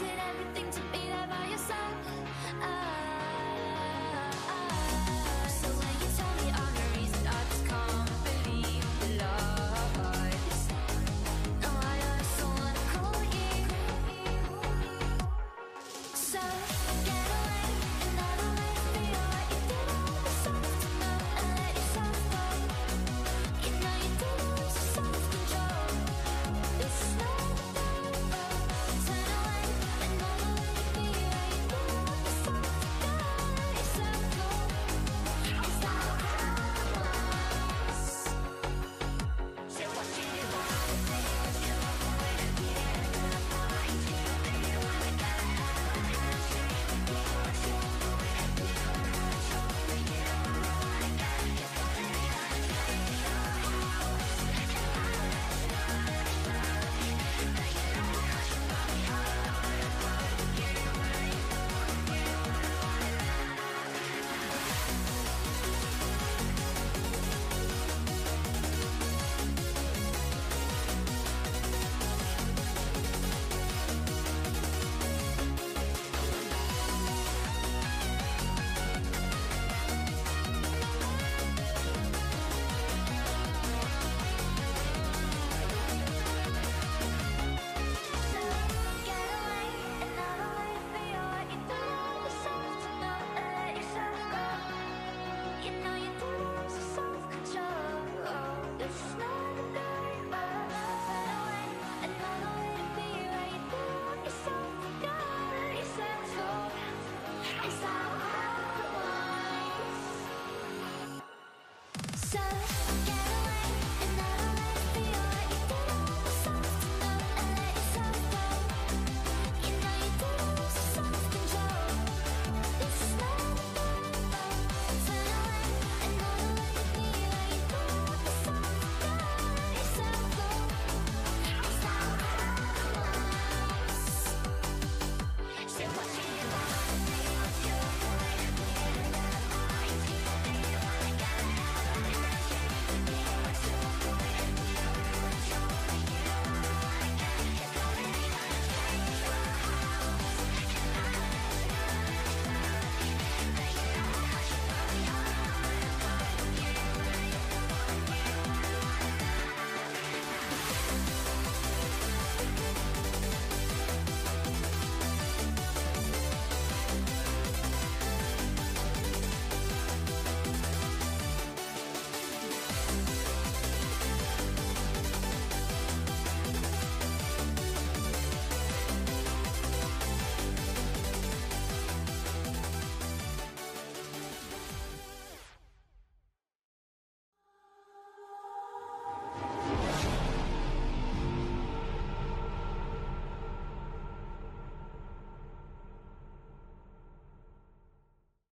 did everything to know you don't.